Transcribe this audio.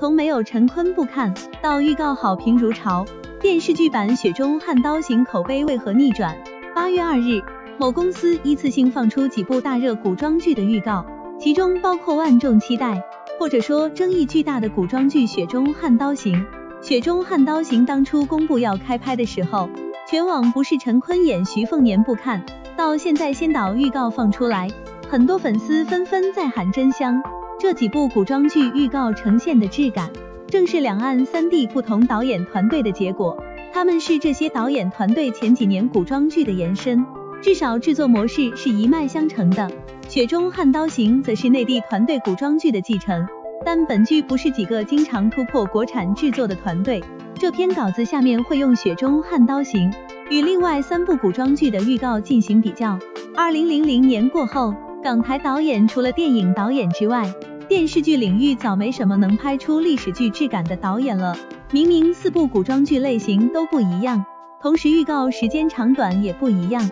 从没有陈坤不看到预告好评如潮，电视剧版《雪中悍刀行》口碑为何逆转？八月二日，某公司一次性放出几部大热古装剧的预告，其中包括万众期待或者说争议巨大的古装剧《雪中悍刀行》。《雪中悍刀行》当初公布要开拍的时候，全网不是陈坤演徐凤年不看，到现在先导预告放出来，很多粉丝纷纷在喊真香。这几部古装剧预告呈现的质感，正是两岸三地不同导演团队的结果。他们是这些导演团队前几年古装剧的延伸，至少制作模式是一脉相承的。《雪中悍刀行》则是内地团队古装剧的继承，但本剧不是几个经常突破国产制作的团队。这篇稿子下面会用《雪中悍刀行》与另外三部古装剧的预告进行比较。二零零零年过后，港台导演除了电影导演之外，电视剧领域早没什么能拍出历史剧质感的导演了。明明四部古装剧类型都不一样，同时预告时间长短也不一样，